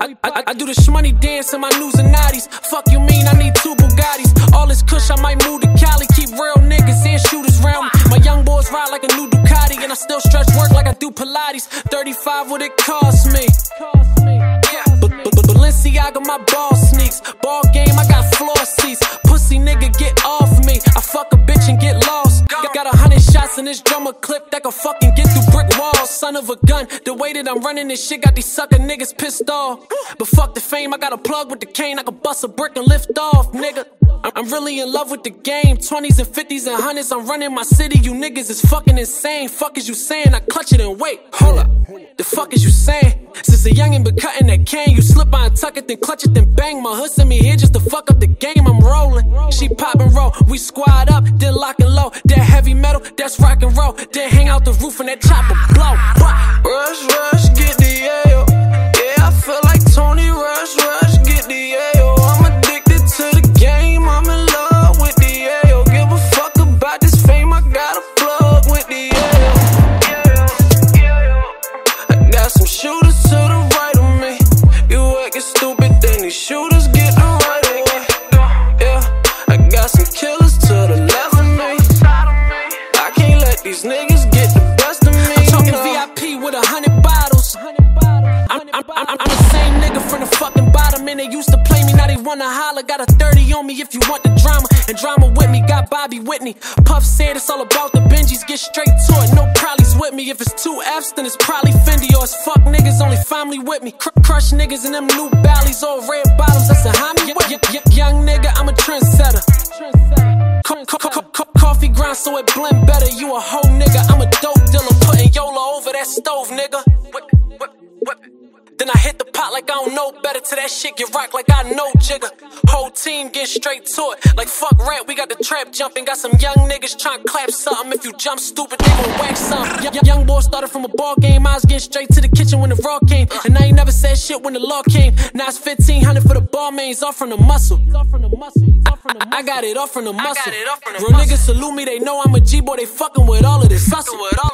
I, I do the shmoney dance in my news and natties. Fuck you mean I need two Bugattis? All this kush, I might move to Cali. Keep real niggas and shooters round me. My young boys ride like a new Ducati, and I still stretch work like I do Pilates. 35 what it cost me. But, but, but Balenciaga, my ball sneaks. Ball game, I got floor seats. Pussy nigga, get off me. I fuck a bitch and get lost. Got a hundred shots in this drummer clip that can fucking get through. Son of a gun, the way that I'm running this shit got these sucker niggas pissed off. But fuck the fame, I got a plug with the cane. I can bust a brick and lift off, nigga. I'm- really in love with the game. 20s and 50s and 100s, I'm running my city. You niggas is fucking insane. Fuck is you saying? I clutch it and wait. Hold up. The fuck is you saying? Since a youngin' been cutting that cane, you slip on tuck it, then clutch it, then bang. My hood sent me here just to fuck up the game. I'm rolling. She pop and roll. We squad up, then lock and low. That heavy metal, that's rock and roll. Then hang out the roof and that chopper blow. Rush, rush, holler. Got a 30 on me if you want the drama, and drama with me. Got Bobby Whitney. Puff said it's all about the Benjis, get straight to it. No probably's with me. If it's two F's, then it's probably Fendi, or it's fuck niggas, only family with me. Cr- crush niggas in them new ballies, all red bottoms, that's a homie. Y- young nigga, I'm a trendsetter. Co- co- co- co- coffee grind so it blend better. You a hoe nigga, I'm a dope dealer. Putting Yola over that stove, nigga. I don't know better. To that shit get rocked like I know jigger. Whole team get straight to it. Like fuck rap, we got the trap jumping. Got some young niggas trying to clap something. If you jump stupid, they gon' whack something. Y- y- young boy started from a ball game. I was getting straight to the kitchen when the raw came. And I ain't never said shit when the law came. Now it's 1500 for the Balmains, off from the muscle. I, I got it off from the muscle. Real niggas salute me, they know I'm a G boy. They fucking with all of this hustle. With all